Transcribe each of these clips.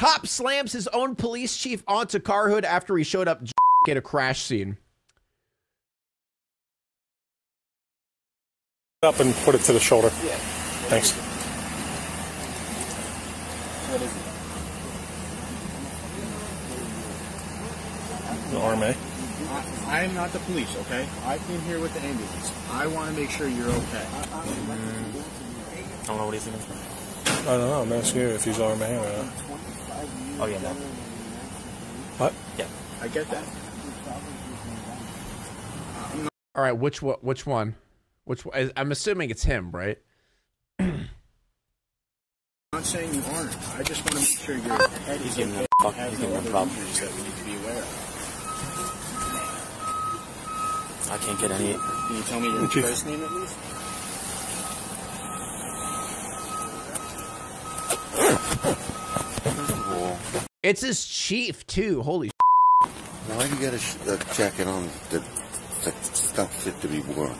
Cop slams his own police chief onto car hood after he showed up at a crash scene. Up and put it to the shoulder. Yeah. Thanks. What is it? The RMA. I, I am not the police, okay? I came here with the ambulance. I want to make sure you're okay. I don't know what he's thinking. I don't know. I'm asking you if he's RMA or not. Oh yeah, no. What? Yeah. I get that. All right, which one? Which one? Which one? I'm assuming it's him, right? I'm not saying you aren't. I just want to make sure your head is giving okay. him fuck- he's giving him other problems. that we need to be aware of. I can't get any. Can you tell me your first name at least? It's his chief too. Holy. sh- Why do you got a, a uh, jacket on that, that's not fit to be worn?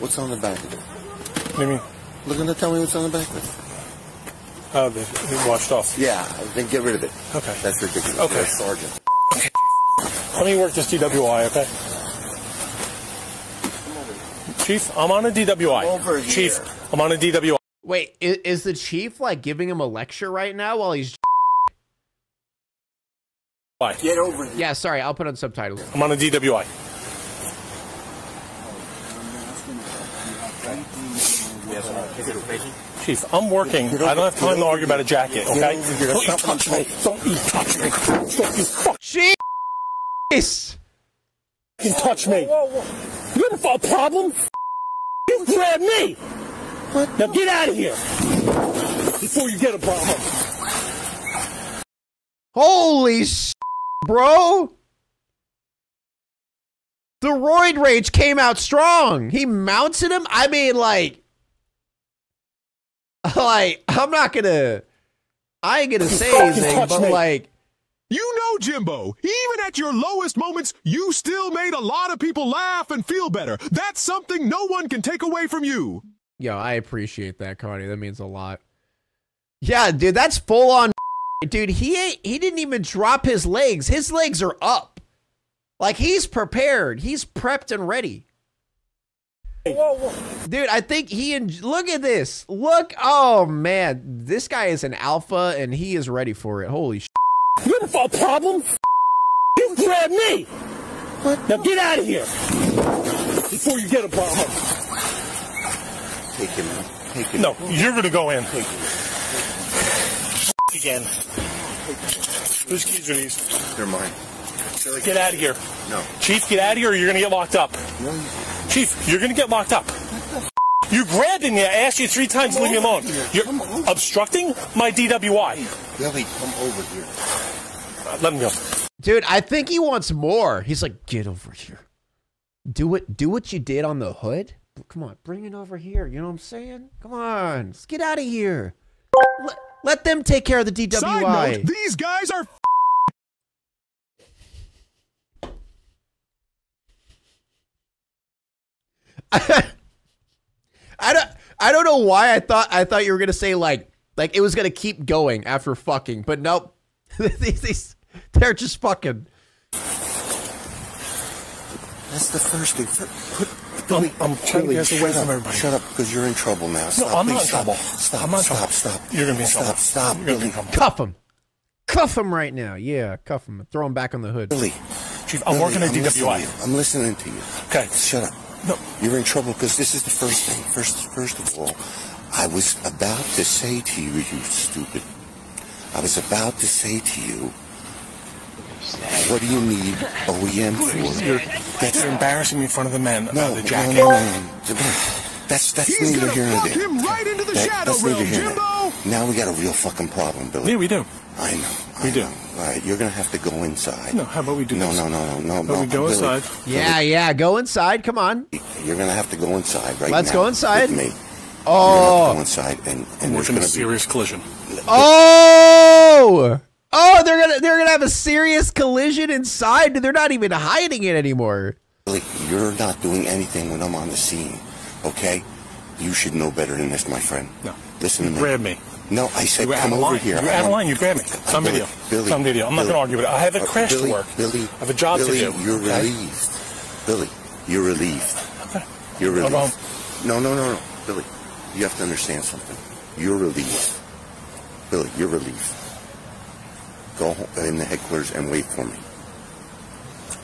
What's on the back of it? What do you mean? Look at tell me what's on the back of it. Oh, they, they washed off. Yeah, then get rid of it. Okay. That's ridiculous. Okay. You're a sergeant. Let me work this DWI, okay? Chief, I'm on a DWI. Over here. Chief, I'm on a DWI. Wait, is, is the chief like giving him a lecture right now while he's? Get over here. Yeah, sorry. I'll put on subtitles. I'm on a DWI. Is it a patient? Chief, I'm working. I don't have time to argue about a jacket, okay? Don't you touch me. Don't you touch me. Don't you fucking Jeez. touch me. You have a problem? You grabbed me. Now get out of here before you get a problem. Holy sh- bro. The roid rage came out strong. He mounted him. I mean, like, like I'm not gonna, I ain't gonna say anything, but me. like, You know, Jimbo, even at your lowest moments, you still made a lot of people laugh and feel better. That's something no one can take away from you. Yo, I appreciate that, Connie. That means a lot. Yeah, dude, that's full on. Dude, he ain't, he didn't even drop his legs. His legs are up. Like he's prepared. He's prepped and ready. Whoa, Dude, I think he and look at this. Look, oh man, this guy is an alpha and he is ready for it. Holy sh! You have a problem? You grabbed me. What? Now get out of here before you get a problem. Take him out. Take him No, you're gonna go in. Again. Whose keys are these? They're mine. Get out of here. No. Chief, get out of here or you're gonna get locked up. No, Chief, you're gonna get locked up. You grabbed me. I asked you three times to leave me alone. You're obstructing my DWI. Billy, come over here. Uh, Let him go. Dude, I think he wants more. He's like, get over here. Do it. Do what you did on the hood. Come on, bring it over here. You know what I'm saying? Come on, let's get out of here. Let, let them take care of the Side DWI. note, these guys are I don't I don't know why I thought I thought you were gonna say like like it was gonna keep going after fucking, but nope. these, these they're just fucking. That's the first thing. Fir- Put, Billy, I'm trying to Billy, get shut away up. from everybody. Shut up, because you're in trouble now. Stop, I'm not in stop. trouble. Stop, I'm not stop, trouble. stop. You're gonna be in stop, trouble. Stop, You're gonna be Billy. in trouble. Cuff him. Cuff him right now. Yeah, cuff him. Throw him back on the hood. Billy, Chief, I'm Billy, working at I'm listening. DWI. I'm listening to you. Okay. Shut up. No. You're in trouble because this is the first thing. First, first of all, I was about to say to you, you stupid. I was about to say to you, what do you need OEM for? You're, that's embarrassing me in front of the men no, the jacket. no, no, no. That's that's He's neither gonna here nor fuck there. him right into the That- shadow that's neither realm, here nor- Jimbo. Now we got a real fucking problem, Billy. Yeah, we do. I know. I We do. know. All right, you're gonna have to go inside. No, how about we do no, this? No, no, no, no, But no. we go Billy, inside. Yeah, yeah. Go inside. Come on. You're gonna have to go inside right Let's now go inside. With me. You're gonna have to Oh. go inside, and, and I'm there's a gonna be serious collision. Oh. Oh, they're gonna they're gonna have a serious collision inside. They're not even hiding it anymore. Billy, you're not doing anything when I'm on the scene, okay? You should know better than this, my friend. No. Listen to me. Grab me. No, I said You were come over here. You were out of I'm- line. You grabbed me. It's on Billy, video. Billy, it's on video. I'm not going to argue with it. I have a Uh, crash Billy, to work. Billy, I have a job Billy, to do. You're okay? relieved. Billy, you're relieved. You're relieved. go home. No, no, no, no. Billy, you have to understand something. You're relieved. Billy, you're relieved. Go in the headquarters and wait for me.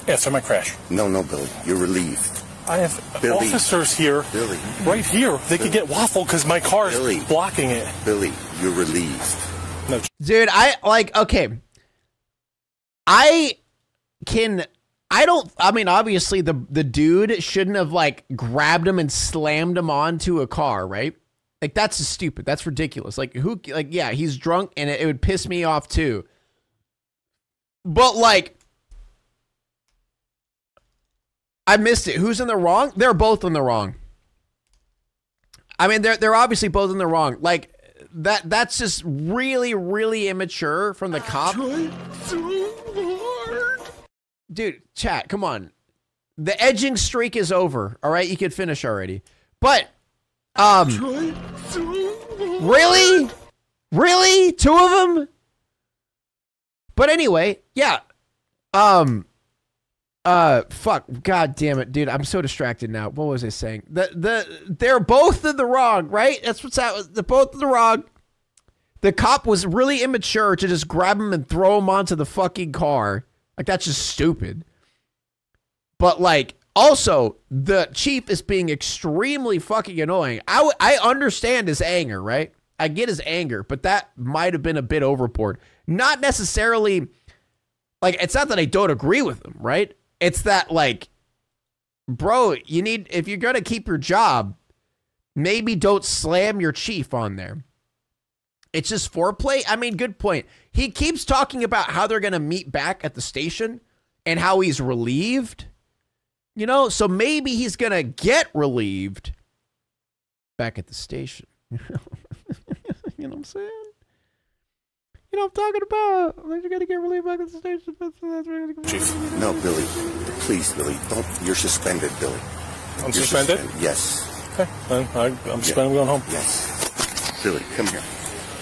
After my crash. No, no, Billy, you're relieved. I have Billy. officers here, Billy. right here. They could get waffled because my car is Billy. blocking it. Billy, you're relieved. No, Dude, I like okay. I can I don't I mean obviously the the dude shouldn't have like grabbed him and slammed him onto a car, right? Like that's stupid. That's ridiculous. Like who like yeah, he's drunk and it, it would piss me off too. But like I missed it. Who's in the wrong? They're both in the wrong. I mean, they're they're obviously both in the wrong. Like that that's just really really immature from the cop. Dude, chat, come on. The edging streak is over. All right, you could finish already. But um Really? Really? Two of them? But anyway, yeah. Um uh fuck. God damn it dude. I'm so distracted now. What was i saying? The the they're both in the wrong right? That's what's that they're both in the wrong. The cop was really immature to just grab him and throw him onto the fucking car. Like that's just stupid. But like also the chief is being extremely fucking annoying. I I understand his anger right? I get his anger but that might have been a bit overboard. Not necessarily like it's not that I don't agree with him, right? It's that like bro, you need if you're going to keep your job, maybe don't slam your chief on there. It's just foreplay. I mean, good point. He keeps talking about how they're going to meet back at the station and how he's relieved. You know, so maybe he's going to get relieved back at the station. you know what I'm saying? You know what I'm talking about. Like, you gotta get relieved back at the station. That's, that's where you're gonna Chief. No, Billy, please, Billy, don't. You're suspended, Billy. I'm You're suspended. Yes, Okay, then I, I'm suspended. I'm going home. yes. Billy, come here.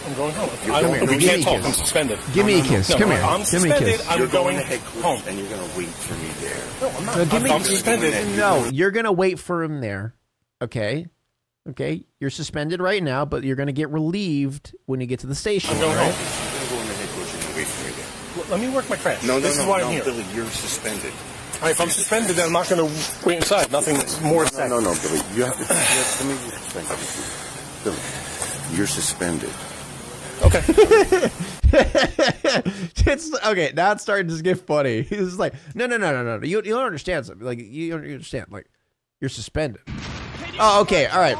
I'm going home. You're I, going- we Give me can't a talk. kiss. I'm suspended. Give me a kiss. No, Come here. I'm Give me a suspended. kiss. I'm You're going to headquarters, home. and you're gonna wait for me there. No, I'm not. No, give I'm, me- I'm suspended. No, you're gonna wait for him there. Okay. Okay. You're suspended right now, but you're gonna get relieved when you get to the station. I'm going all right? home. You're gonna go in the headquarters and wait for me there. L- Let me work my crash. No, no, this no, is why no, I'm here. Billy, you're suspended. All right, if I'm suspended, then I'm not going to wait inside. Nothing more to No, no, no, Billy. You have to. You have, let me explain something to you. Billy, you're suspended. Okay. it's okay. Now it's starting to get funny. He's like, no, no, no, no, no. You you don't understand something. Like you don't understand. Like you're suspended. Oh, okay. All right.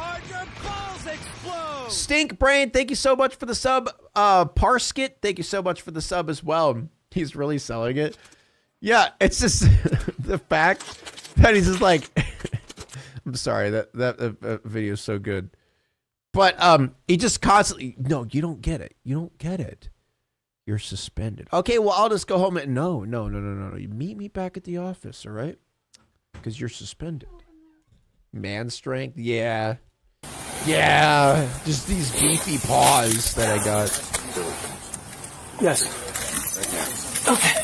Stink brain. Thank you so much for the sub. Uh, Parskit. Thank you so much for the sub as well. He's really selling it. Yeah, it's just the fact that he's just like. I'm sorry that that uh, video is so good, but um, he just constantly. No, you don't get it. You don't get it. You're suspended. Okay, well, I'll just go home and no, no, no, no, no, no. You meet me back at the office, all right? Because you're suspended. Man strength, yeah, yeah. Just these beefy paws that I got. Yes. Okay.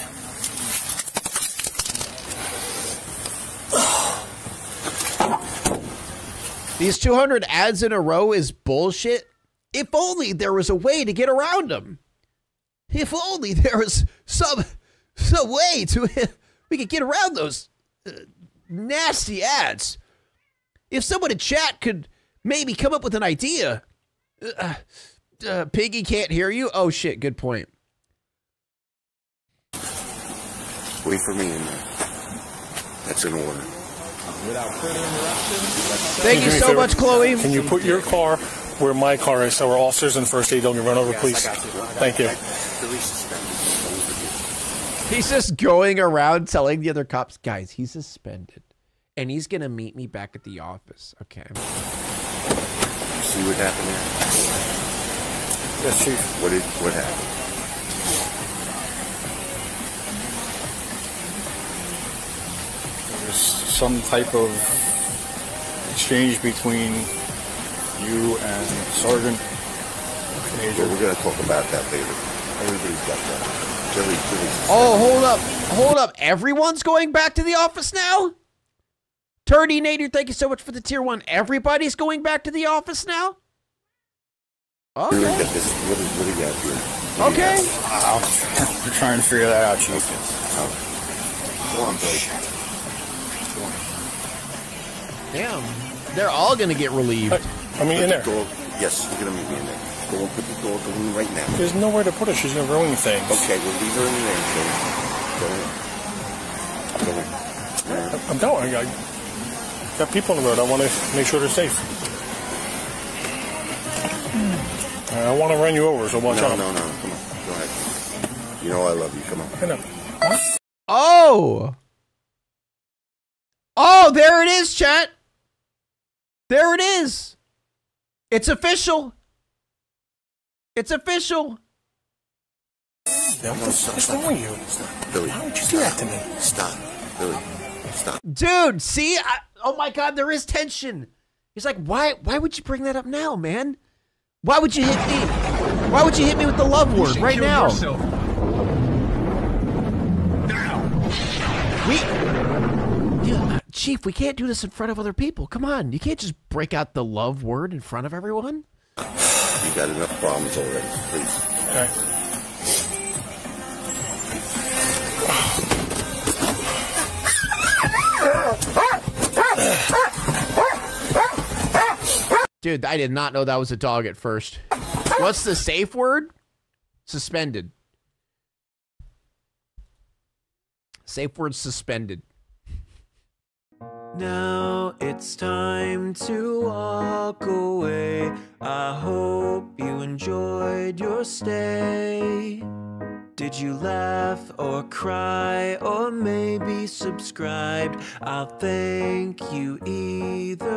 These 200 ads in a row is bullshit. If only there was a way to get around them. If only there was some some way to we could get around those uh, nasty ads. If someone in chat could maybe come up with an idea. Uh, uh, Piggy can't hear you. Oh shit! Good point. Wait for me in there. That's an order. Thank you do me a so much, Chloe. Can you put your car where my car is so our officers and first aid don't get run over, please? Thank you. He's just going around telling the other cops, guys, he's suspended. And he's going to meet me back at the office. Okay. See what happened there? Yes, Chief. What did what happened? There's some type of exchange between you and Sergeant. Well, we're gonna talk about that later. Everybody's got that. Billy, Billy. Oh, hold up. Hold up. Everyone's going back to the office now? Turdy Nader, thank you so much for the tier one. Everybody's going back to the office now? Billy Okay. got this. What, is, what do you got here? What do you Okay. got? We're trying to figure that out, Chief. Oh. Go on, Billy. Damn. They're all going to get relieved. I mean, in there. Dog. Yes, you're gonna meet me in there. Go and put the dog in right now. There's nowhere to put her. She's gonna ruin things. Okay, we'll leave her in there. Go. Go. Go. I'm telling you, I got people on the road. I want to make sure they're safe. I want to run you over, so watch No, out. no, no. no. Come on. Go ahead. You know I love you. Come on. I know. Oh. Oh, there it is, chat. There it is. It's official. It's official. Yeah, what the fuck is wrong with you? Billy. Why would you do that to me? Stop. Billy. Stop. Dude, see? I, oh my god, there is tension. He's like, "Why why would you bring that up now, man? Why would you hit me? Why would you hit me with the love word right now?" Now, We Yeah, uh, Chief, we can't do this in front of other people. Come on. You can't just break out the love word in front of everyone. You got enough problems already. Please. Okay. Dude, I did not know that was a dog at first. What's the safe word? Suspended. Safe word suspended. Now it's time to walk away. I hope you enjoyed your stay. Did you laugh or cry or maybe subscribed? I'll thank you either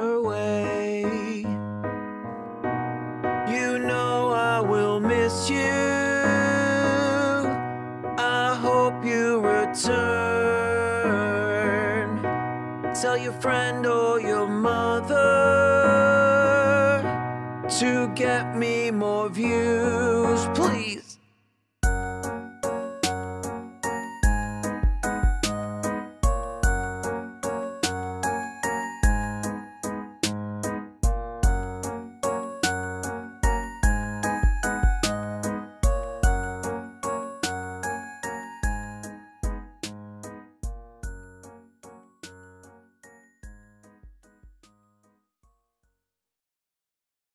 Tell your friend or your mother to get me more views, please.